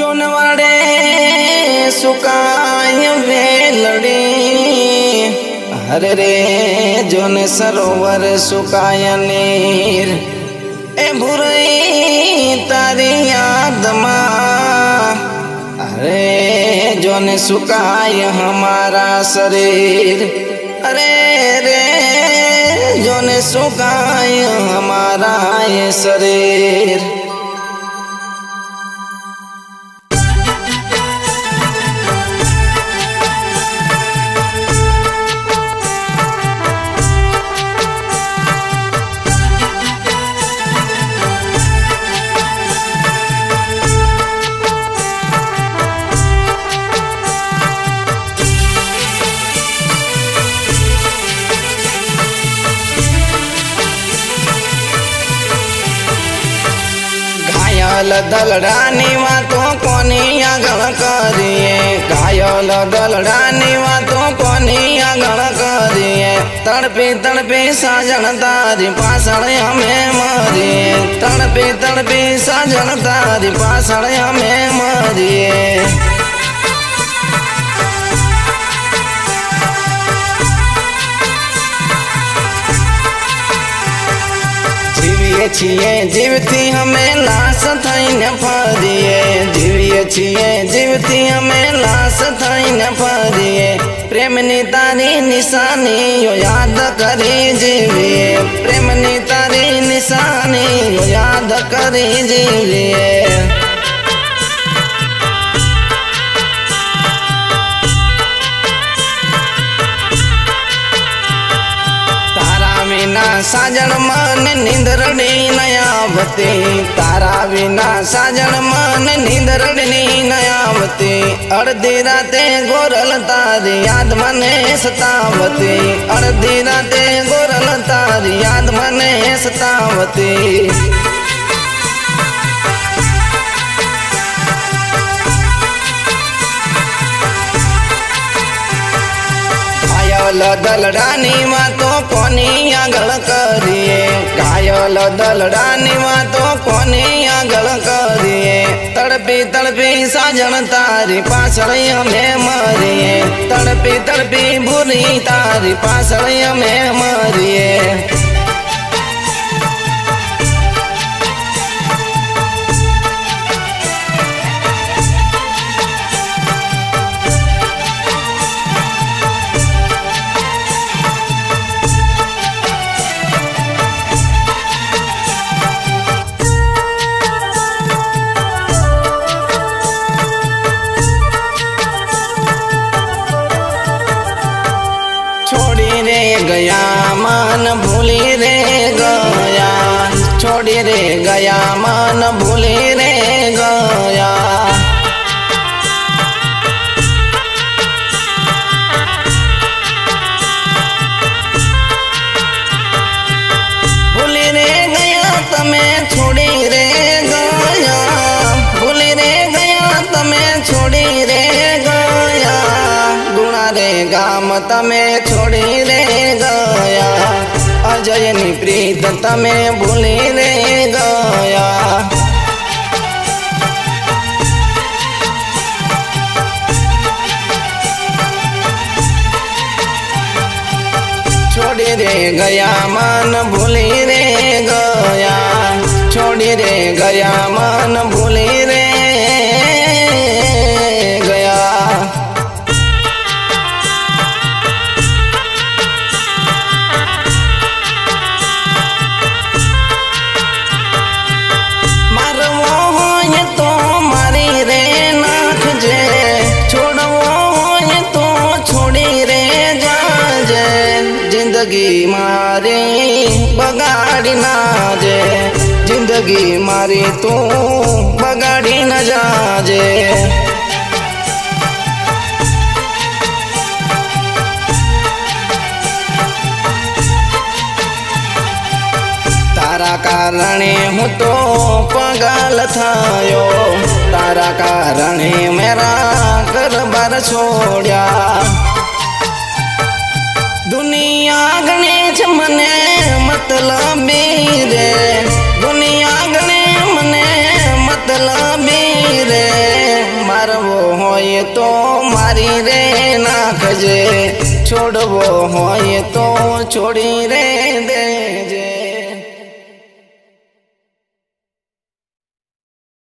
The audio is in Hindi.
चुनवड़े सुकाय वेलड़े हर रे जोन सरोवर सुकाय नीर। ए बुरी तारी याद अरे जोन सुकाय हमारा शरीर। अरे रे जोन सुकाय हमारा ये शरीर। ઘાયલ દલડાની વાતો કોની આગળ કરીએ ઘાયલ દલડાની વાતો કોની આગળ કરીએ તડપી તડપી સાજણ તારી પાછળ અમે મરીએ તડપી તડપી સાજણ તારી પાછળ અમે મરીએ જીવીએ છીએ જીવથી लाश न पा दिए जीविए जीवती मेला लाश थाई न पा प्रेम ने तारी निशानी, यो याद करी जीविए। प्रेम ने तारी निशानी, यो याद करे जीविए। साजन मन निंदरणी नयावते। तारा बिना साजन मन निंदरणी नयावते। अर्धी राते गोरल तारी याद मने सतावते। अर्धी राते गोरल तारी याद मने सतावते। સતાવતી ઘાયલ દલડાની વાતો કોની આગળ કરીએ ઘાયલ દલડાની વાતો કોની આગળ કરીએ તડપી તડપી સાજણ તારી પાછળ અમે મરીએ તડપી તડપી ભૂરી તારી પાછળ અમે મરીએ गया, मान भूली रे गया। छोड़ी रे गया, मान भूली रे गया। रे गया छोड़ी रे रे गया छोड़ी रे गुणा रे गाम तमें, छोड़ी रे जयनी प्रीत तमें भूली रे गया। छोड़ी रे गया मन भूली रे गया। छोड़ी रे गया मन भूली જિંદગી મારી બગાડી નાજે જિંદગી મારી તું બગાડી ન જાજે. તારા કારણે હું તો પગાલ થયો. તારા કારણે મેરા ઘર છોડ્યા. दुनिया गणे मने मतलब रे। दुनिया गणे मने मतलब रे। मारवो होय तो मारी रे ना खजे छोड़वो होय तो छोड़ी रे दे जे।